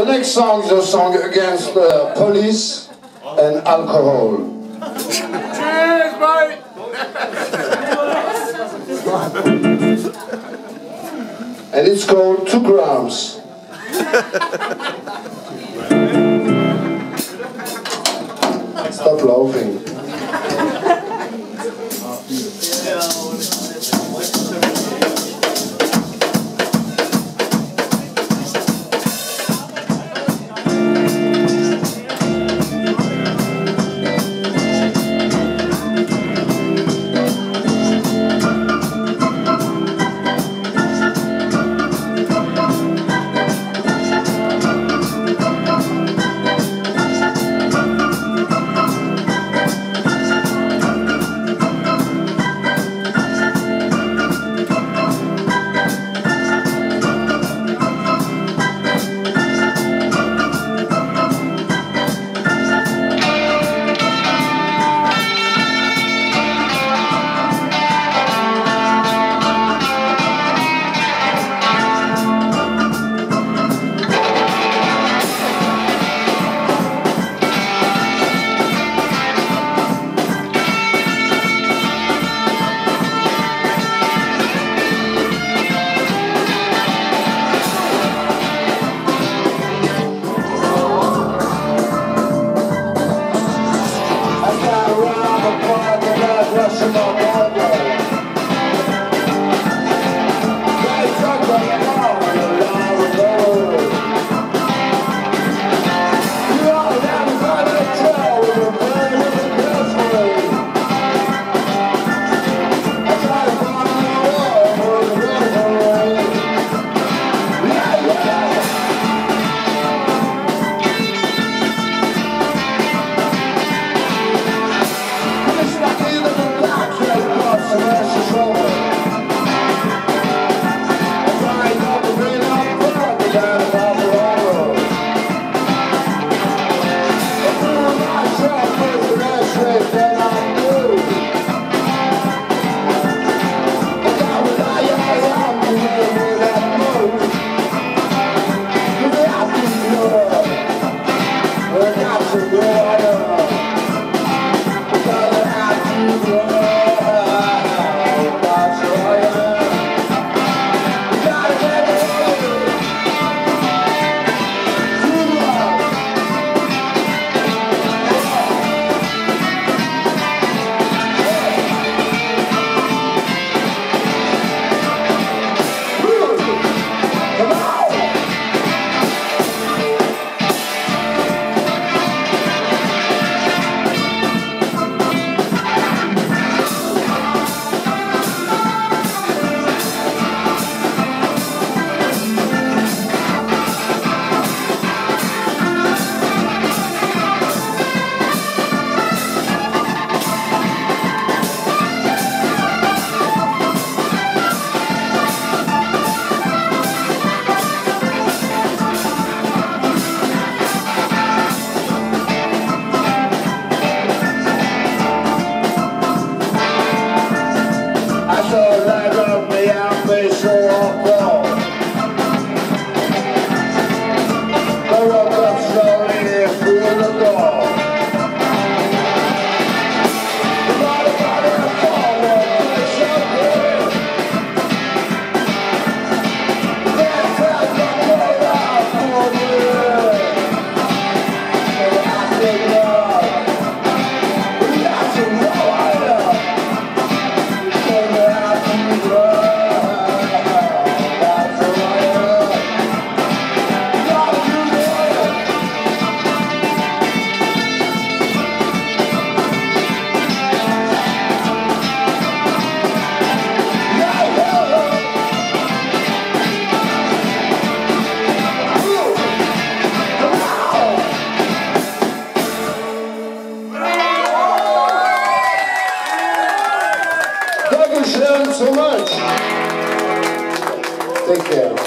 The next song is a song against uh, police and alcohol. Cheers, mate! and it's called Two Grams. Stop laughing. around the corner, the Russian so much. Take care.